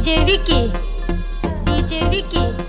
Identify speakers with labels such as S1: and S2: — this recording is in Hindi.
S1: DJ Vicky DJ Vicky.